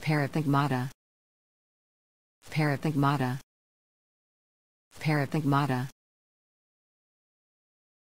Parathigmata. Parathigmata. Parathigmata.